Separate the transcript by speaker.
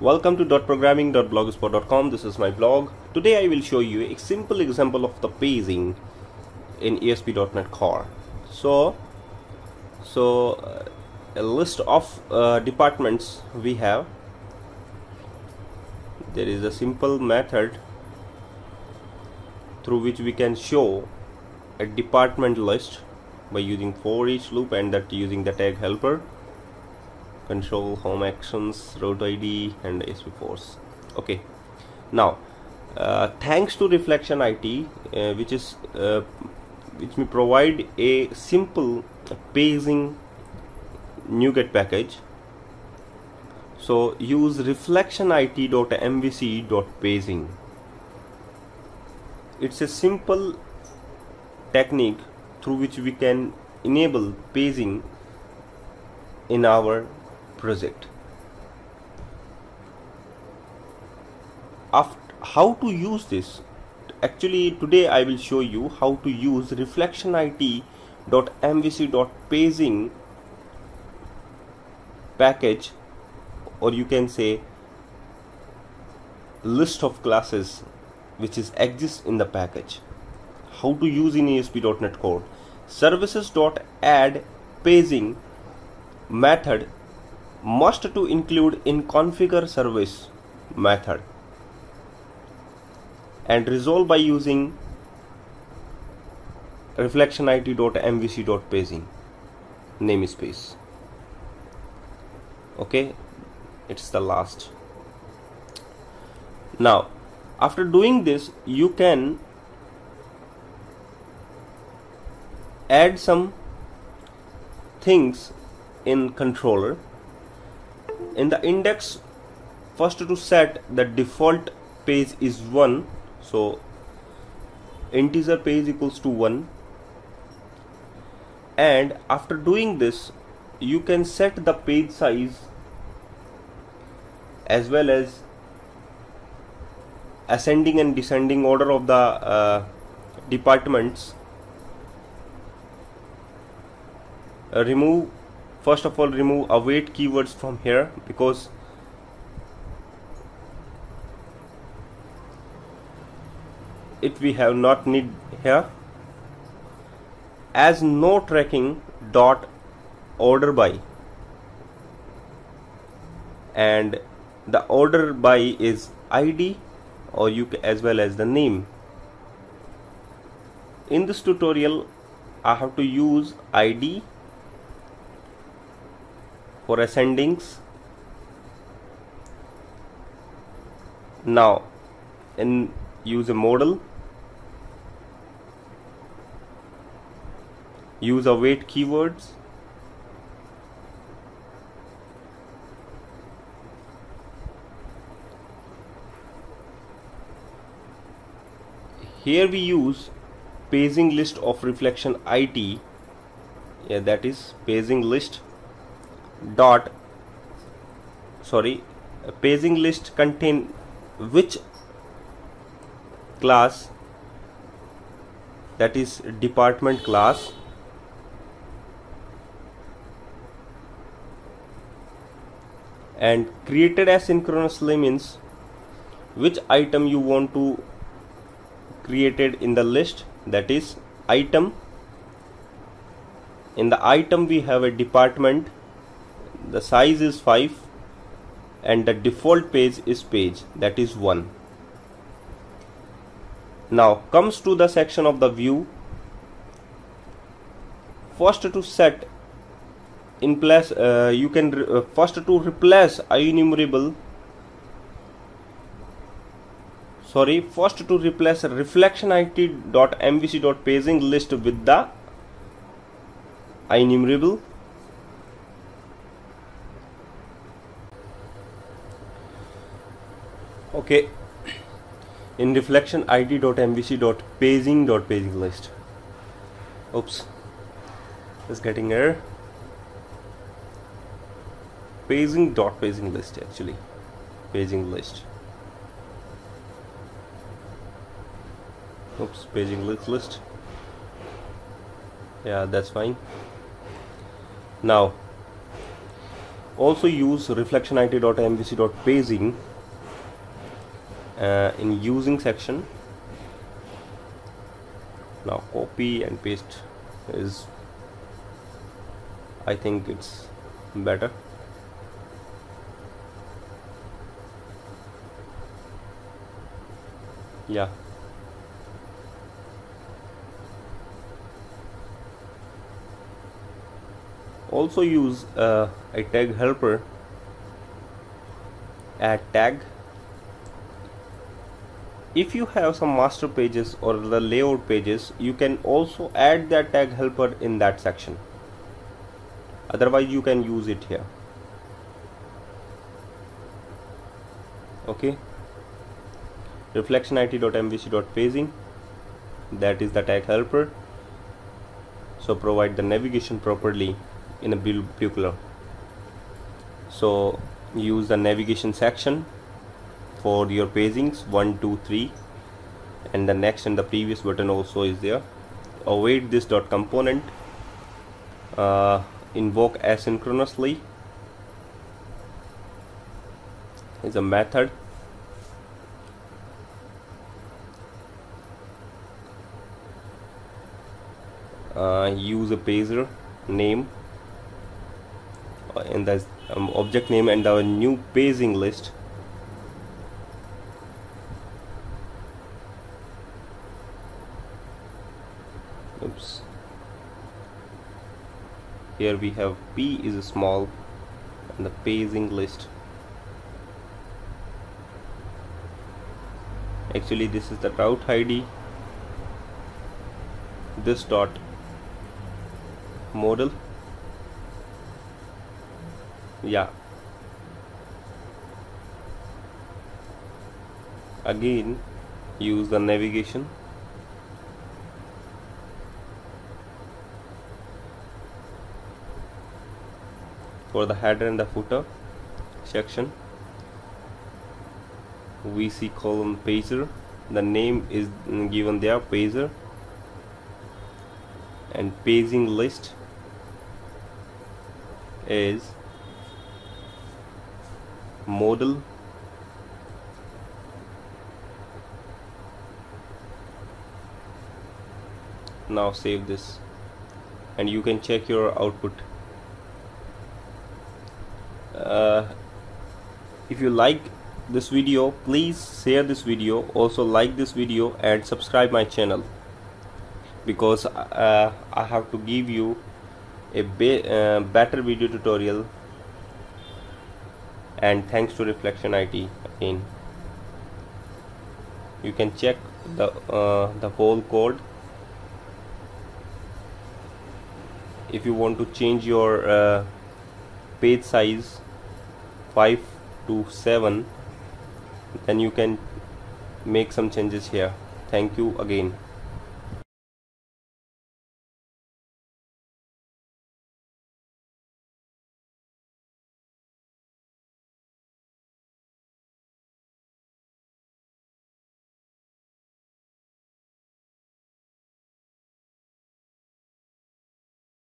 Speaker 1: Welcome to .programming.blogspot.com. This is my blog. Today I will show you a simple example of the paging in ASP.NET Core. So, so uh, a list of uh, departments we have. There is a simple method through which we can show a department list by using for each loop and that using the tag helper control home actions route id and asp force. Okay. Now uh, thanks to reflection it uh, which is uh, which may provide a simple paging NuGet package. So use reflection it.mvc.paging it's a simple technique through which we can enable paging in our project. After, how to use this? Actually today I will show you how to use reflectionit.mvc.paging package or you can say list of classes which is exists in the package. How to use in ASP.NET Core services.add paging method must to include in configure service method and resolve by using reflection it.mvc.paging namespace. Okay it's the last. Now after doing this you can add some things in controller in the index first to set the default page is 1 so integer page equals to 1 and after doing this you can set the page size as well as ascending and descending order of the uh, departments. Uh, remove first of all remove await keywords from here because it we have not need here. As no tracking dot order by. And the order by is id or you as well as the name. In this tutorial I have to use id for ascendings. Now in use a modal. Use await keywords. Here we use paging list of reflection IT yeah that is paging list dot sorry paging list contain which class that is department class and created asynchronously means which item you want to created in the list that is item. In the item we have a department the size is 5 and the default page is page that is 1 now comes to the section of the view. First to set in place uh, you can uh, first to replace enumerable sorry first to replace reflection it.mvc.paging list with the enumerable okay. In reflection it.mvc.paging.paging list. Oops. It's getting error paging dot paging list actually. Paging list. Oops paging list list. Yeah that's fine. Now also use reflectionit.mvc.paging uh, in using section. Now copy and paste is I think it's better. Yeah. Also use uh, a tag helper. Add tag if you have some master pages or the layout pages you can also add that tag helper in that section. Otherwise you can use it here. Okay. Reflectionit.mvc.paging that is the tag helper. So provide the navigation properly in a blue, so use the navigation section for your pagings 1 2 3 and the next and the previous button also is there. Await this dot component. Uh, invoke asynchronously. Is a method. Uh, use a pager name. In the um, object name and our new paging list oops here we have p is a small and the paging list actually this is the route id this dot model. Yeah. Again use the navigation for the header and the footer section. We see column pager. The name is given there pager. And paging list is model now save this. And you can check your output uh, if you like this video please share this video. Also like this video and subscribe my channel. Because uh, I have to give you a be uh, better video tutorial. And thanks to reflection IT again. You can check the uh, the whole code. If you want to change your uh, page size 5 to 7 then you can make some changes here. Thank you again